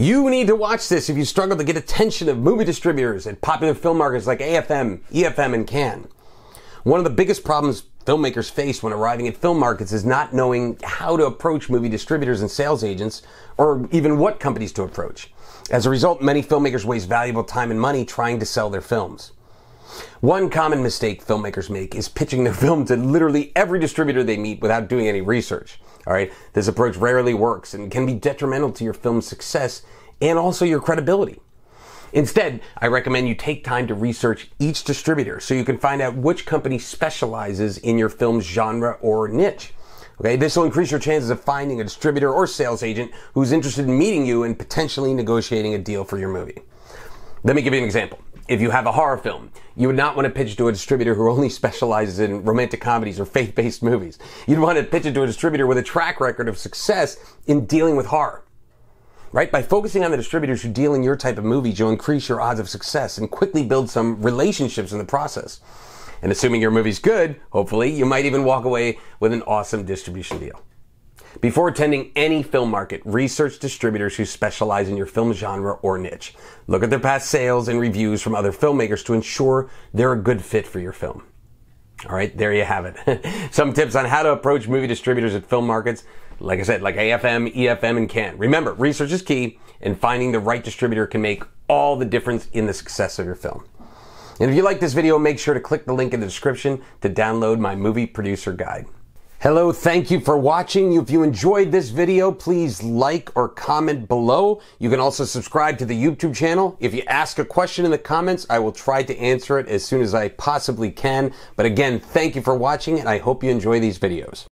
You need to watch this if you struggle to get attention of movie distributors at popular film markets like AFM, EFM, and Cannes. One of the biggest problems filmmakers face when arriving at film markets is not knowing how to approach movie distributors and sales agents, or even what companies to approach. As a result, many filmmakers waste valuable time and money trying to sell their films. One common mistake filmmakers make is pitching their film to literally every distributor they meet without doing any research. All right. This approach rarely works and can be detrimental to your film's success and also your credibility. Instead, I recommend you take time to research each distributor so you can find out which company specializes in your film's genre or niche. Okay, this will increase your chances of finding a distributor or sales agent who's interested in meeting you and potentially negotiating a deal for your movie. Let me give you an example if you have a horror film, you would not want to pitch it to a distributor who only specializes in romantic comedies or faith-based movies. You'd want to pitch it to a distributor with a track record of success in dealing with horror. Right? By focusing on the distributors who deal in your type of movies, you'll increase your odds of success and quickly build some relationships in the process. And assuming your movie's good, hopefully, you might even walk away with an awesome distribution deal. Before attending any film market, research distributors who specialize in your film genre or niche. Look at their past sales and reviews from other filmmakers to ensure they're a good fit for your film. All right, there you have it. Some tips on how to approach movie distributors at film markets. Like I said, like AFM, EFM, and Cannes. Remember, research is key, and finding the right distributor can make all the difference in the success of your film. And if you like this video, make sure to click the link in the description to download my movie producer guide. Hello, thank you for watching. If you enjoyed this video, please like or comment below. You can also subscribe to the YouTube channel. If you ask a question in the comments, I will try to answer it as soon as I possibly can. But again, thank you for watching and I hope you enjoy these videos.